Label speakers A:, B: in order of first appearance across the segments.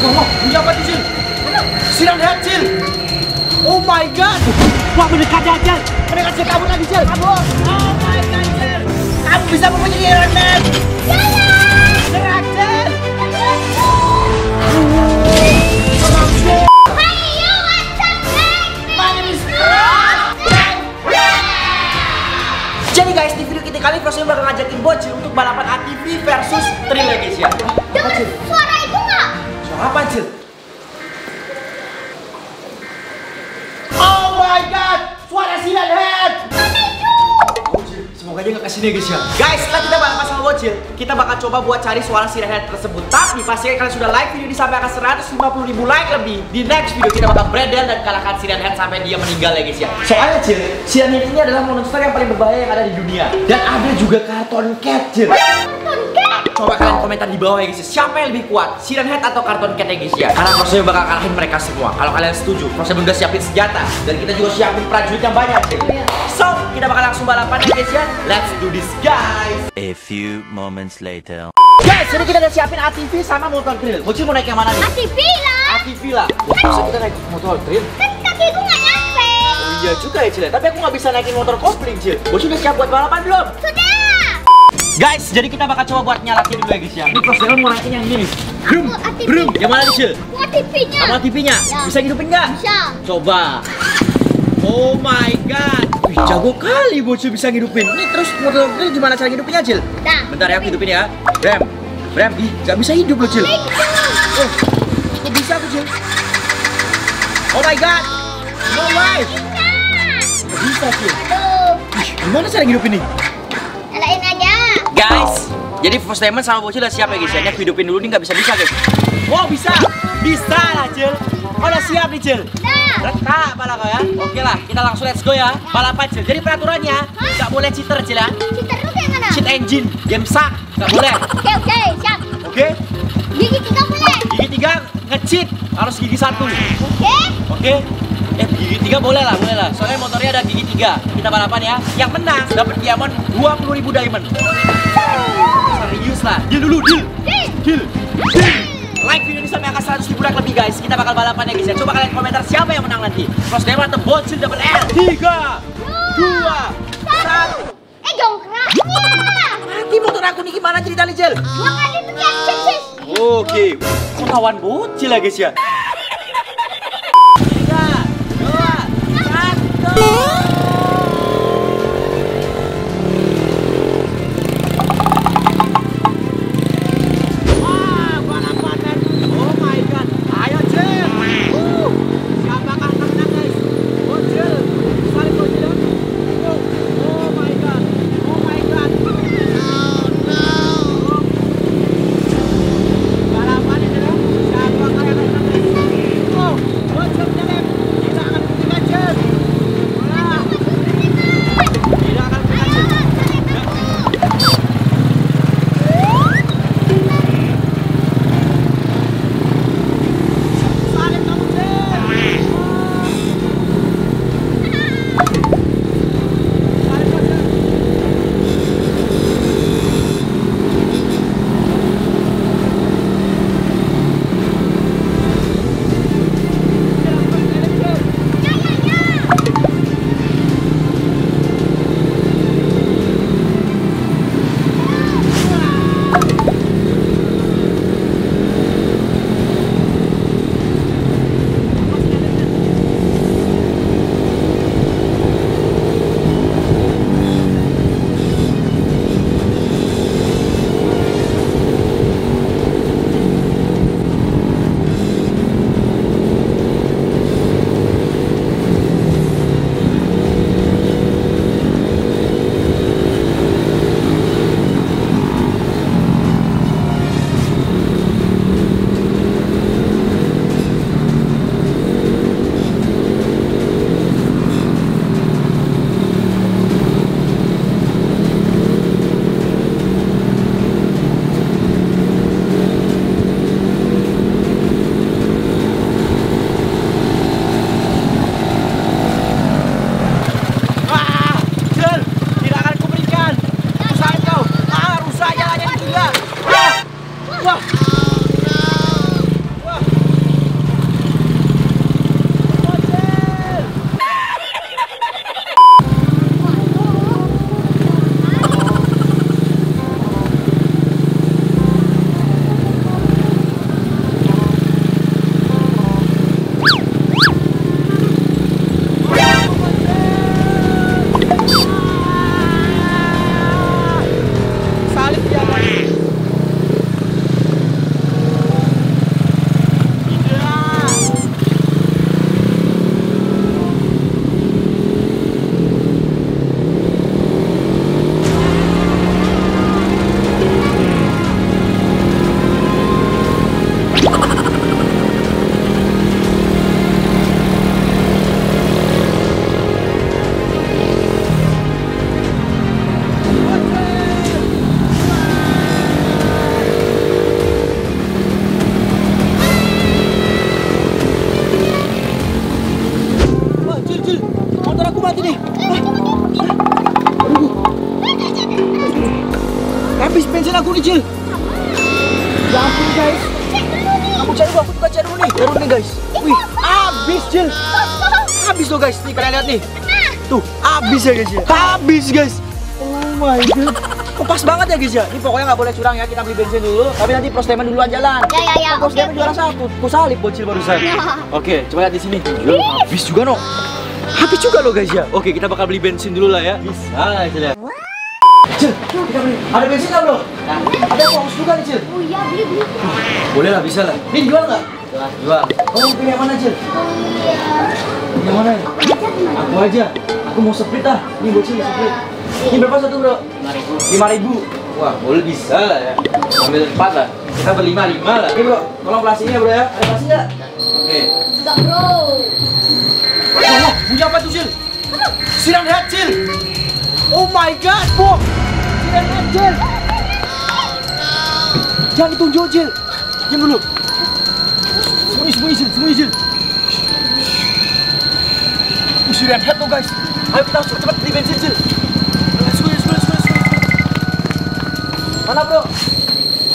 A: Wah, bunyi apa tuh, Cil? Siram lihat, Cil. Oh my god. Wah, mendekat ya, Cil. Mendekat Cil, kabur lagi, Cil. Kabur. Oh my god, Cil. Kamu bisa mempunyai Iron Man. Gerak, name is Jadi guys, di video kita kali ini Frosty bakal ngajakin Bocil untuk balapan ATV versus Trail Dia nggak ke sini guys ya. Guys, setelah kita balapan sama Bocil, kita bakal coba buat cari suara Sinan Head tersebut. Tapi pastikan kalian sudah like video ini sampai akan 150 ribu like lebih. Di next video kita bakal bredel dan kalahkan Sinan Head sampai dia meninggal ya guys ya. Soalnya Cil, Sinan Head ini adalah monster yang paling berbahaya yang ada di dunia. Dan ada juga karton cat Cil.
B: Karton cat.
A: Coba kalian komentar di bawah ya guys ya. Siapa yang lebih kuat? Siren Head atau Karton Cat ya guys ya? Karena Frosty bakal kalahin mereka semua. Kalau kalian setuju, Frosty udah siapin senjata dan kita juga siapin prajurit yang banyak sih. So, kita bakal langsung balapan ya guys ya. Let's do this guys.
C: A few moments later.
A: Guys, jadi kita udah siapin ATV sama motor trail. Bocil mau naik yang mana nih?
B: ATV lah.
A: ATV lah. Bisa kita naik motor trail?
B: Kan kaki gue nggak nyampe.
A: Oh iya juga ya Cil. Tapi aku nggak bisa naikin motor kopling Cil. Bocil udah siap buat balapan belum?
B: Sudah.
A: Guys, jadi kita bakal coba buat nyalakin dulu ya guys ya. Ini Frosty mau naikin yang ini nih. Brum,
B: Aku ATV.
A: brum. Yang mana nih Cil?
B: Aku ATV-nya.
A: Sama TV-nya?
B: Ya.
A: Bisa hidupin nggak?
B: Bisa.
A: Coba. Oh my god. Wih, jago kali bocil bisa ngidupin. Ini terus motor ini gimana cara ngidupinnya, Cil?
B: Dah.
A: Bentar ya, aku hidupin ya. Rem. Rem, ih, gak bisa hidup loh, Cil. Oh, kok bisa aku, Cil? Oh my god. No way. Gak bisa, Cil.
B: Aduh.
A: Ih, gimana cara ngidupin nih?
B: Nyalain aja.
A: Guys, jadi First Diamond sama Bocil udah siap ya guys ya. Ini aku hidupin dulu nih nggak bisa-bisa guys. Wow, bisa. Bisa lah, Cil. Udah siap nih.
B: Dah.
A: Retak pala kau ya. Oke lah, kita langsung let's go ya. Balapan Cil. Jadi peraturannya nggak boleh cheater Cil ya.
B: Kita dulu kayak mana?
A: Cheat engine, game sak, nggak boleh.
B: Oke oke siap.
A: Oke?
B: Gigi tiga boleh.
A: Gigi tiga nge-cheat harus gigi satu.
B: Oke.
A: Oke? Eh gigi tiga boleh lah, boleh lah. Soalnya motornya ada gigi tiga. Kita balapan ya. Yang menang dapat diamond 20 ribu diamond. Serius lah. Deal dulu, deal.
B: Deal.
A: Deal. Deal like video ini sampai angka 100 ribu like lebih guys. Kita bakal balapan ya guys ya. Coba kalian komentar siapa yang menang nanti. Cross Dewa atau Sil double L. 3 2 1
B: eh jongkrak.
A: Mati motor aku nih gimana cerita nih
B: Jel?
A: Oke. Kok kawan bocil ya guys ya. 3 2 1 Aku nih, Cil. Ya ampun, guys. Aku cari dulu, aku juga cari dulu nih. Cari dulu nih, guys. Wih, habis, Cil. Habis loh, guys. Nih, kalian lihat nih. Tuh, habis ya, guys ya. Habis, guys. Oh my god. Oh, pas banget ya, guys ya. Ini pokoknya nggak boleh curang ya. Kita beli bensin dulu. Tapi nanti prostemen duluan jalan.
B: Ya ya ya. Oke
A: Demen juara satu. Ku salib bocil barusan.
B: Ya.
A: Oke, coba lihat di sini. Habis juga no. Habis juga lo guys ya. Oke, kita bakal beli bensin dulu lah ya. Bisa lah Cil ya. Cil, kita beli. Ada bensin nggak bro? Nah, ada haus juga nih Cil.
B: Oh iya beli beli.
A: Boleh lah, bisa lah. Ini jual nggak? Jual. Jual. Kamu mau pilih yang mana Cil?
B: Oh iya.
A: Yang mana? Aku aja. Aku mau split ah. Ini bocil split. Ini berapa satu bro? Lima ribu. Lima ribu. Wah, boleh bisa lah ya. Ambil empat lah. Kita berlima lima lah. Ini bro, tolong plastiknya bro ya. Ada plastik nggak? Oke.
B: Enggak bro.
A: Wah, punya apa tuh, Cil? Siram head, Cil. Oh my god, Bo. Siram head, Cil. Jangan ditunjuk, Cil. Diam dulu. Sembunyi, sembunyi, Cil. Sembunyi, Cil. Uh, Siram head tuh, guys. Ayo kita harus cepat beli bensin, let's go, let's go. Mana, bro?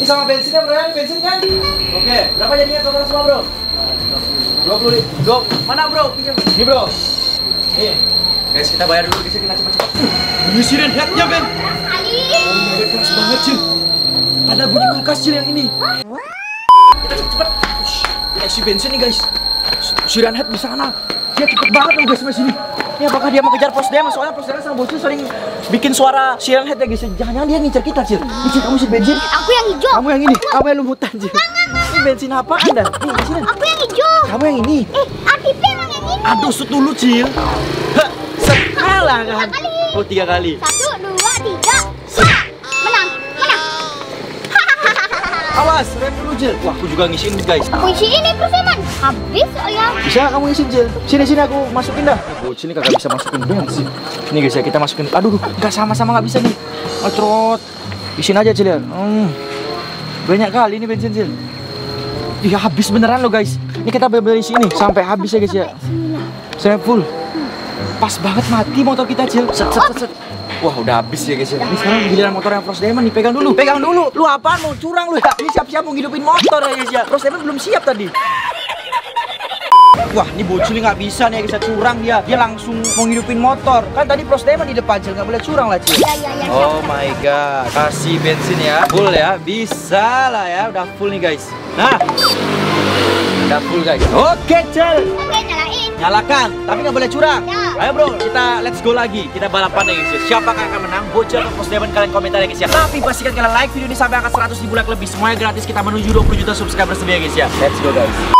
A: Ini sama bensinnya, bro ya? Ini bensin kan? Oke, berapa jadinya total semua, bro? 20 ribu. Go. Mana bro? Pinjam. Ini bro. Nih. Guys, kita bayar dulu. Bisa kita cepat-cepat. Bunyi siren headnya, Ben. Oh my god, keras banget, Cil. Ada bunyi kulkas, Cil, yang ini. Kita cepet-cepet. Ush, Kita isi bensin nih, guys. Siren head di sana. Dia cepet banget loh, guys, sampai sini. Ini apakah dia mau kejar pos dem? Soalnya pos dem sama bocil sering bikin suara siren head ya, guys. Jangan-jangan dia ngincer kita, Cil. Ini, Cil, kamu isi bensin.
B: Aku yang hijau.
A: Kamu yang ini. Kamu yang lumutan, Cil. Ini bensin apa anda? Bensin.
B: Aku yang hijau.
A: Kamu yang ini.
B: Eh, emang yang ini.
A: Aduh, sut dulu, Cil. Hah, Sekalah kan?
B: Tiga kali.
A: Oh, tiga kali.
B: Satu, dua, tiga. Ha! Menang, menang.
A: Awas, rem dulu, Cil. Wah, aku juga ngisiin, guys.
B: Aku isi ini perseman. Habis oh ya.
A: Bisa kamu ngisiin, Cil? Sini, sini aku masukin dah. Oh, sini kagak bisa masukin bensin. Ini guys ya, kita masukin. Aduh, nggak sama-sama nggak bisa nih. Oh, trot. Isiin aja, Cil ya. Hmm. Banyak kali ini bensin, Cil. Iya, habis beneran loh, guys. Ini kita beli isi ini sampai habis ya, guys ya. Saya full. Pas banget mati motor kita, Cil. Set, set, set, set. Wah, udah habis ya, guys ya. Ini sekarang giliran motor yang Frost Diamond nih. Pegang dulu. Pegang dulu. Lu apaan mau curang lu ya? Ini siap-siap mau ngidupin motor ya, guys ya. Frost Diamond belum siap tadi. Wah, ini bocil nggak bisa nih, bisa curang dia. Dia langsung mau ngidupin motor. Kan tadi Frost Diamond di depan, Cil. Nggak boleh curang lah, Cil.
B: Ya ya ya.
A: Oh my god, kasih bensin ya, full ya, bisa lah ya, udah full nih guys. Nah, udah full guys. Oke Cel,
B: Oke, nyalain.
A: nyalakan, tapi nggak boleh curang.
B: Ya.
A: Ayo bro, kita let's go lagi, kita balapan nih guys. Siapa yang akan menang? Bocil atau Post Diamond kalian komentar ya guys ya. Tapi pastikan kalian like video ini sampai angka 100 ribu like lebih. Semuanya gratis, kita menuju 20 juta subscribers lebih ya guys ya. Let's go guys.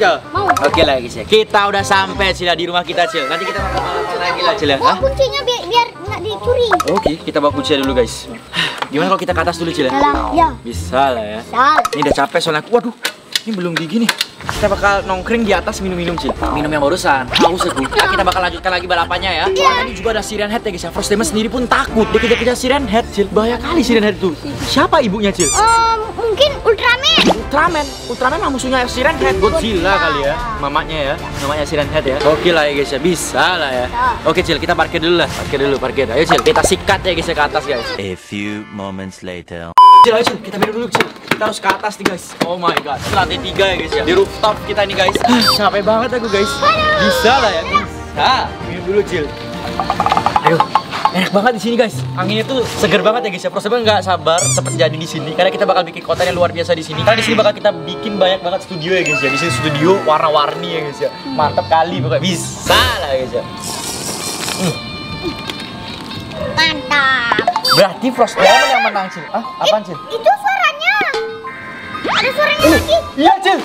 A: Ya? Mau. Oke lah guys ya. Kita udah sampai Cil di rumah kita Cil. Nanti kita makan malam lagi lah Cil ya.
B: Bawa kuncinya biar biar nggak dicuri.
A: Oke, kita bawa kunci dulu guys. Gimana kalau kita ke atas dulu Cil ya?
B: Dalam, ya.
A: Bisa lah ya.
B: Sal.
A: Ini udah capek soalnya. Waduh, ini belum dingin nih. Kita bakal nongkring di atas minum-minum Cil. Minum yang barusan. Haus aku. Nah, kita bakal lanjutkan lagi balapannya ya. Soalnya ini juga ada Siren Head ya guys ya. Frost Demon sendiri pun takut. Dia kejar-kejar Siren Head Cil. Bahaya kali Siren Head itu. Siapa ibunya Cil?
B: Em, mungkin Ultraman.
A: Ultraman. Ultraman mah musuhnya Siren Head. Godzilla kali ya. Mamanya ya. Namanya Siren Head ya. Oke lah ya guys ya. Bisa lah ya. Oke Cil, kita parkir dulu lah. Parkir dulu, parkir. Ayo Cil, kita sikat ya guys ya ke atas guys.
C: A few moments later.
A: Cil, ayo Cil, kita minum dulu Cil. Kita harus ke atas nih guys. Oh my god. Ini lantai tiga ya guys ya. Di rooftop kita nih guys. Capek banget aku guys. Bisa lah ya. Bisa. Minum dulu Cil. Ayo. Enak banget di sini guys. Anginnya tuh seger banget ya guys ya. Prosesnya nggak sabar cepet jadi di sini karena kita bakal bikin konten yang luar biasa di sini. Karena di sini bakal kita bikin banyak banget studio ya guys ya. Di sini studio warna-warni ya guys ya. Mantap kali pokoknya. Bisa lah guys ya.
B: Mantap.
A: Berarti Frost Diamond yang menang Cil. Ah, apaan Cil?
B: Itu suaranya. Ada suaranya lagi.
A: Iya Cil.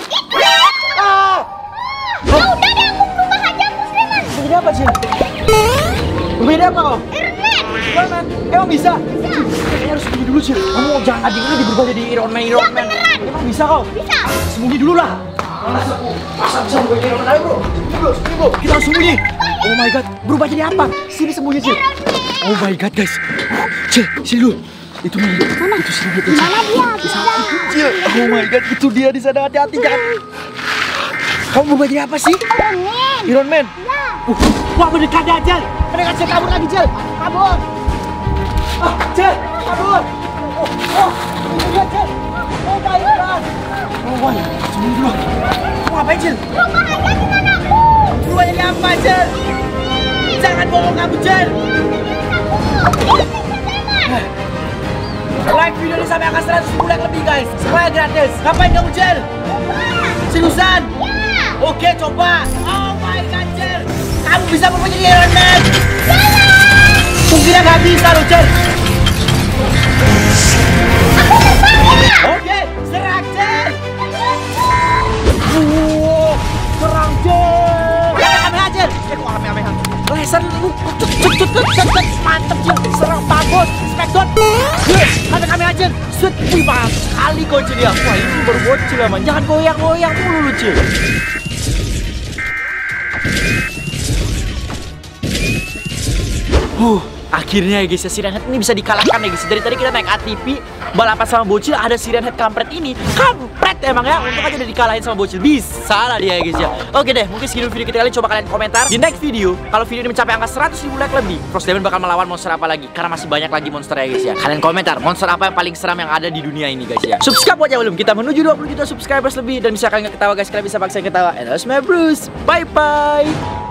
A: Ah.
B: Ya udah deh, aku berubah aja aku Sulaiman.
A: Jadi apa Cil? Beda apa kau?
B: Iron Man.
A: Iron Man. Emang bisa? Kayaknya harus sembunyi dulu Cil. Kamu jangan adik ini berubah jadi Iron Man, Iron Man. Emang bisa kau?
B: Bisa.
A: Sembunyi dulu lah. Masa aku masa bisa berubah jadi Iron Man? Ayo bro, sembunyi bro, sembunyi bro. Kita harus sembunyi. Oh my god, berubah jadi apa? Sini sembunyi Cil. Oh my god guys. Cil, sini dulu. Itu mana? Itu sini itu.
B: Mana dia? Bisa.
A: Cil, oh my god, itu dia di sana hati-hati jangan. Kamu berubah jadi apa sih?
B: Iron Man.
A: Iron Man. Uh, wah mendekat dah, Jel. Mendekat Jel, kabur lagi, Jel. Kabur. Ah, Jel, kabur. Oh, oh, ini dia, Jel. Oh god. Oh, wah, sembunyi dulu. Kamu ngapain, Jel?
B: Berubah aja dengan aku.
A: Jadi apa, Jel? Jangan bohong kamu, Jel. Like video ini sampai angka 100 ribu like lebih, guys. Semuanya gratis. Ngapain kamu, Jel? Seriusan?
B: Ya.
A: Oke, coba. Oh my god, Jel. Kamu bisa jadi Iron Man. Mungkin nggak bisa loh, Jel. Oke, serang, Jel. Wow, serang, Jel. Kamehameha, Jel. Eh, kok kamehameha? Laser lu, cut, cut, cut, cut, cut, cut. Mantep, Jel. Serang, bagus. Smackdown. Ada kamehameha, Jel. Set, wih, pas kali kau, Jel, ya. Wah, ini baru bocil, aman. Jangan goyang-goyang mulu, lu, Huh, akhirnya ya guys ya Siren Head ini bisa dikalahkan ya guys. Dari tadi kita naik ATV balapan sama bocil ada Siren Head kampret ini. Kampret emang ya. Untuk aja udah dikalahin sama bocil. Bisa lah dia ya guys ya. Oke deh, mungkin segitu video kita kali coba kalian komentar di next video. Kalau video ini mencapai angka 100 ribu like lebih, Frost Diamond bakal melawan monster apa lagi? Karena masih banyak lagi monster ya guys ya. Kalian komentar monster apa yang paling seram yang ada di dunia ini guys ya. Subscribe buat yang belum. Kita menuju 20 juta subscribers lebih dan bisa kalian ketawa guys. Kalian bisa paksain ketawa. And that's my Bruce. Bye bye.